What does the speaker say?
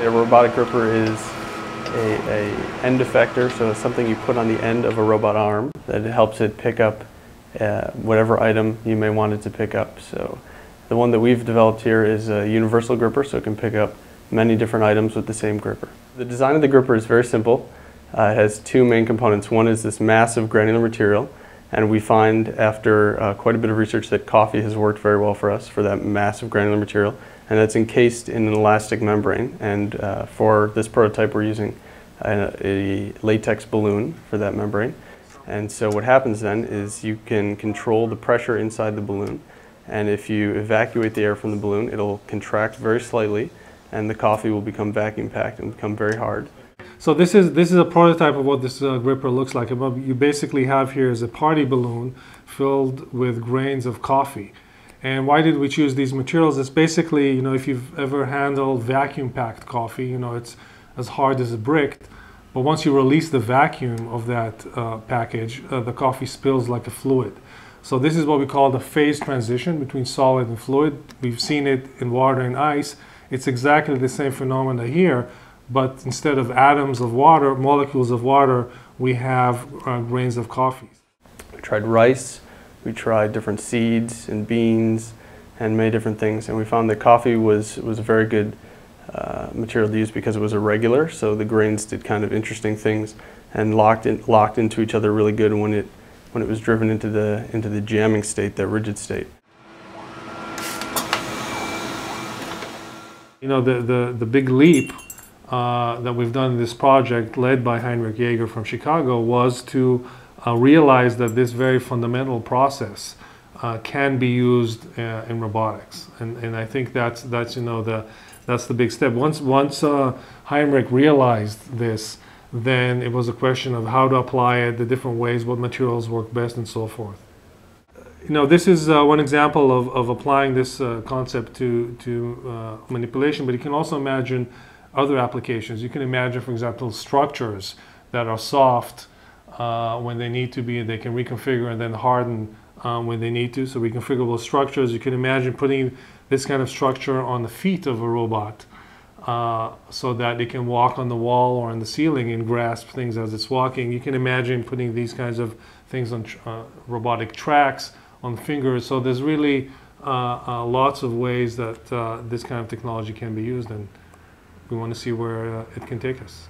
A robotic gripper is a, a end effector, so it's something you put on the end of a robot arm that helps it pick up uh, whatever item you may want it to pick up. So the one that we've developed here is a universal gripper, so it can pick up many different items with the same gripper. The design of the gripper is very simple. Uh, it has two main components. One is this massive granular material, and we find after uh, quite a bit of research that coffee has worked very well for us for that massive granular material, and that's encased in an elastic membrane. And uh, for this prototype, we're using a, a latex balloon for that membrane. And so what happens then is you can control the pressure inside the balloon, and if you evacuate the air from the balloon, it'll contract very slightly, and the coffee will become vacuum packed and become very hard. So this is this is a prototype of what this uh, gripper looks like. What you basically have here is a party balloon filled with grains of coffee. And why did we choose these materials? It's basically, you know, if you've ever handled vacuum packed coffee, you know, it's as hard as a brick. But once you release the vacuum of that uh, package, uh, the coffee spills like a fluid. So this is what we call the phase transition between solid and fluid. We've seen it in water and ice. It's exactly the same phenomena here, but instead of atoms of water, molecules of water, we have uh, grains of coffee. We tried rice, we tried different seeds and beans and many different things, and we found that coffee was, was a very good uh, material to use because it was irregular, so the grains did kind of interesting things and locked, in, locked into each other really good when it, when it was driven into the, into the jamming state, that rigid state. You know, the, the, the big leap uh, that we've done in this project, led by Heinrich Jaeger from Chicago, was to uh, realize that this very fundamental process uh, can be used uh, in robotics. And, and I think that's, that's, you know, the, that's the big step. Once, once uh, Heinrich realized this, then it was a question of how to apply it, the different ways, what materials work best, and so forth. You know, this is uh, one example of, of applying this uh, concept to, to uh, manipulation, but you can also imagine other applications. You can imagine, for example, structures that are soft uh, when they need to be, they can reconfigure and then harden um, when they need to. So reconfigurable structures, you can imagine putting this kind of structure on the feet of a robot uh, so that it can walk on the wall or on the ceiling and grasp things as it's walking. You can imagine putting these kinds of things on uh, robotic tracks, on fingers. So there's really uh, uh lots of ways that uh, this kind of technology can be used, and we want to see where uh, it can take us.